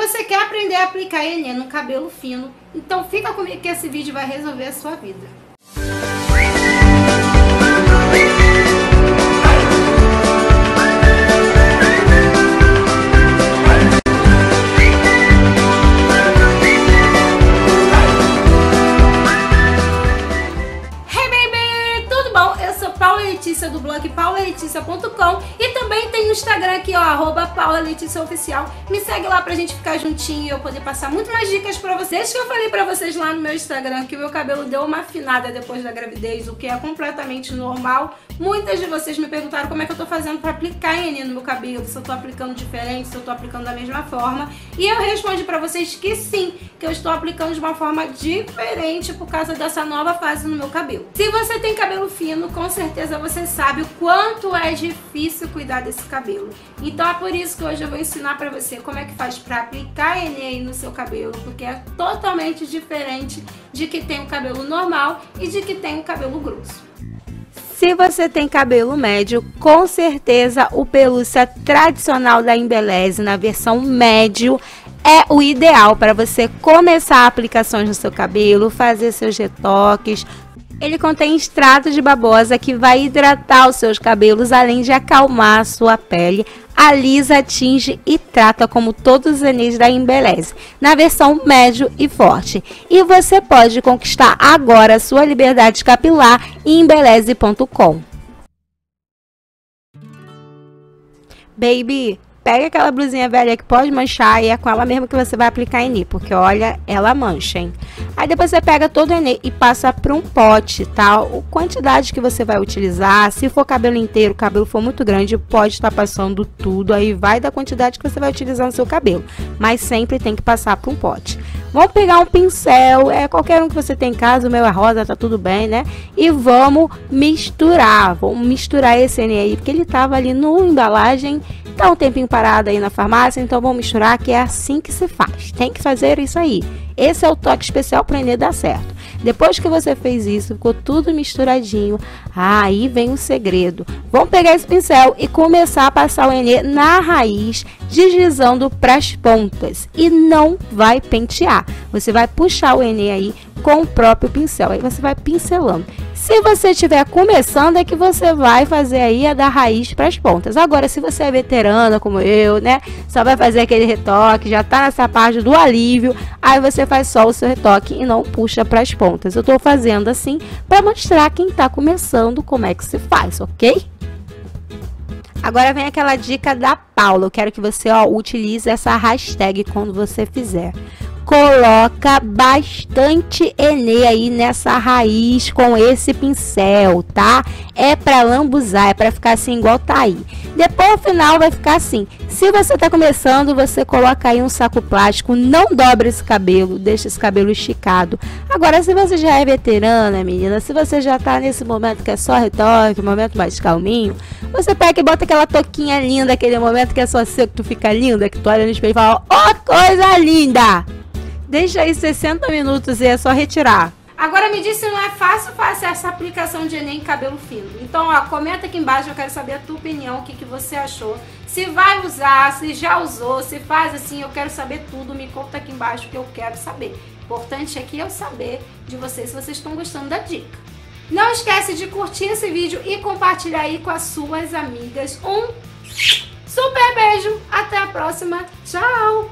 você quer aprender a aplicar Enê no cabelo fino, então fica comigo que esse vídeo vai resolver a sua vida. Letícia do blog paulaletícia.com e também tem no Instagram aqui, ó, arroba Paula Letícia Oficial. Me segue lá pra gente ficar juntinho e eu poder passar muito mais dicas pra vocês. Que eu falei pra vocês lá no meu Instagram que o meu cabelo deu uma afinada depois da gravidez, o que é completamente normal. Muitas de vocês me perguntaram como é que eu tô fazendo pra aplicar ENI no meu cabelo, se eu tô aplicando diferente, se eu tô aplicando da mesma forma. E eu respondi pra vocês que sim, que eu estou aplicando de uma forma diferente por causa dessa nova fase no meu cabelo. Se você tem cabelo fino, com certeza você sabe o quanto é difícil cuidar desse cabelo. Então é por isso que hoje eu vou ensinar pra você como é que faz pra aplicar ENI no seu cabelo, porque é totalmente diferente de que tem o cabelo normal e de que tem o cabelo grosso. Se você tem cabelo médio, com certeza o pelúcia tradicional da Embeleze na versão médio é o ideal para você começar aplicações no seu cabelo, fazer seus retoques. Ele contém extrato de babosa que vai hidratar os seus cabelos, além de acalmar a sua pele, alisa, tinge e trata como todos os anéis da Embeleze, na versão médio e forte. E você pode conquistar agora sua liberdade capilar em embeleze.com. Baby, pega aquela blusinha velha que pode manchar e é com ela mesmo que você vai aplicar Enê, porque olha, ela mancha, hein? Aí depois você pega todo o Enê e passa para um pote, tá? A quantidade que você vai utilizar, se for cabelo inteiro, o cabelo for muito grande, pode estar passando tudo, aí vai da quantidade que você vai utilizar no seu cabelo, mas sempre tem que passar para um pote. Vamos pegar um pincel, é qualquer um que você tem em casa, o meu é rosa, tá tudo bem, né? E vamos misturar, vamos misturar esse Enê aí, porque ele tava ali no embalagem Tá um tempinho parado aí na farmácia, então vamos misturar que é assim que se faz. Tem que fazer isso aí. Esse é o toque especial para Enê dar certo. Depois que você fez isso, ficou tudo misturadinho. aí vem o segredo. Vamos pegar esse pincel e começar a passar o Enê na raiz, deslizando para as pontas. E não vai pentear. Você vai puxar o Enê aí com o próprio pincel. Aí você vai pincelando. Se você estiver começando, é que você vai fazer aí a da raiz para as pontas. Agora, se você é veterana como eu, né? Só vai fazer aquele retoque, já tá nessa parte do alívio, aí você faz só o seu retoque e não puxa para as pontas. Eu estou fazendo assim para mostrar quem está começando como é que se faz, ok? Agora vem aquela dica da Paula. Eu quero que você ó, utilize essa hashtag quando você fizer coloca bastante Enê aí nessa raiz com esse pincel, tá? É para lambuzar, é para ficar assim igual tá aí. Depois, no final, vai ficar assim. Se você tá começando, você coloca aí um saco plástico, não dobra esse cabelo, deixa esse cabelo esticado. Agora, se você já é veterana, menina, se você já tá nesse momento que é só retoque, momento mais calminho, você pega e bota aquela toquinha linda, aquele momento que é só seu, que tu fica linda, que tu olha no espelho e fala, ó, oh, coisa linda! Deixa aí 60 minutos e é só retirar. Agora me diz se não é fácil fazer essa aplicação de Enem em cabelo fino. Então, ó, comenta aqui embaixo, eu quero saber a tua opinião, o que, que você achou. Se vai usar, se já usou, se faz assim, eu quero saber tudo. Me conta aqui embaixo que eu quero saber. Importante aqui é eu saber de vocês se vocês estão gostando da dica. Não esquece de curtir esse vídeo e compartilhar aí com as suas amigas. Um super beijo, até a próxima, tchau!